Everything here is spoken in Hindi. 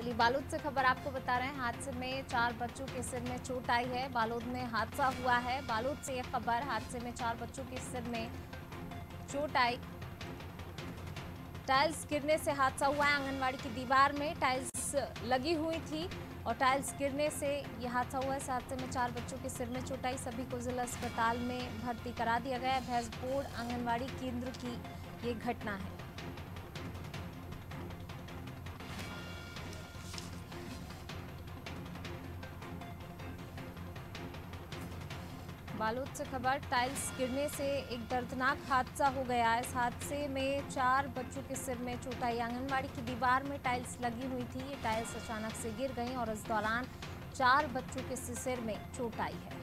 चलिए, बालोद से खबर आपको बता रहे हैं, हादसे में चार बच्चों के सिर में चोट आई है। बालोद में हादसा हुआ है। बालोद से यह खबर, हादसे में चार बच्चों के सिर में चोट आई। टाइल्स गिरने से हादसा हुआ है आंगनवाड़ी की दीवार में। टाइल्स लगी हुई थी और टाइल्स गिरने से यह हादसा हुआ है। हादसे में चार बच्चों के सिर में चोट आई। सभी को जिला अस्पताल में भर्ती करा दिया गया है। भैंसपुर आंगनबाड़ी केंद्र की ये घटना है। बालोद से खबर टाइल्स गिरने से एक दर्दनाक हादसा हो गया इस हादसे में चार बच्चों के सिर में चोट आई। आंगनबाड़ी की दीवार में टाइल्स लगी हुई थी। ये टाइल्स अचानक से गिर गई और इस दौरान चार बच्चों के सिर में चोट आई है।